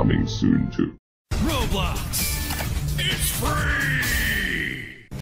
coming soon too. Roblox. It's free!